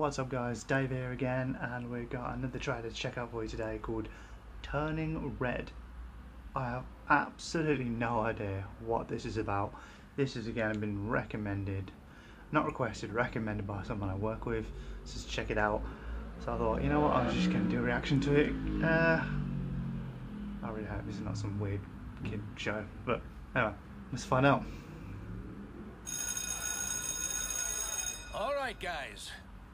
what's up guys, Dave here again and we've got another trailer to check out for you today called Turning Red. I have absolutely no idea what this is about. This has again been recommended, not requested, recommended by someone I work with, so check it out. So I thought, you know what, I'm just going to do a reaction to it. Uh, I really hope this is not some weird kid show, but anyway, let's find out. All right, guys.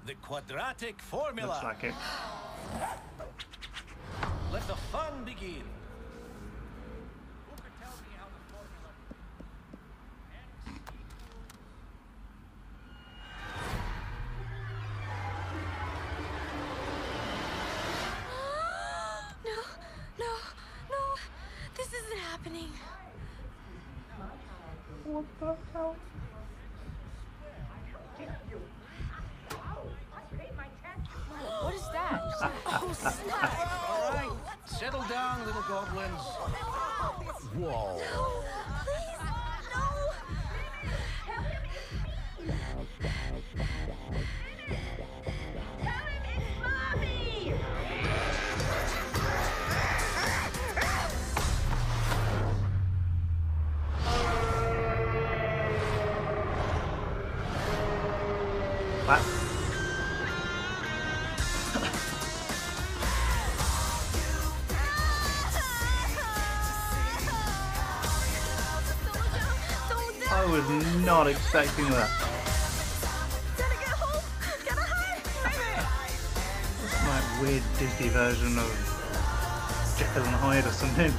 The quadratic formula. Looks like it. Let the fun begin. Who can tell All right, settle down, little goblins. Whoa. Please, no. What? I was not expecting that. It's like weird Disney version of Jekyll and Hyde or something.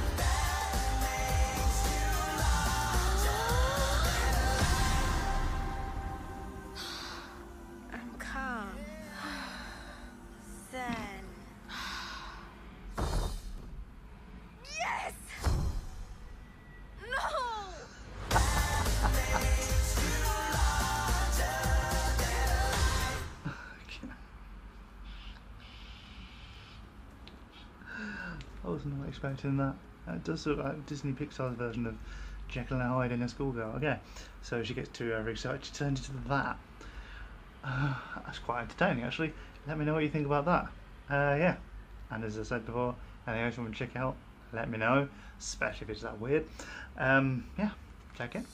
I was not expecting that. Uh, It does look like Disney Pixar's version of Jekyll and Hyde in a schoolgirl. Okay, so she gets too overexcited, she turns into that. Uh, that's quite entertaining, actually. Let me know what you think about that. Uh, yeah, and as I said before, anything else you want to check out, let me know, especially if it's that weird. Um, yeah, check it.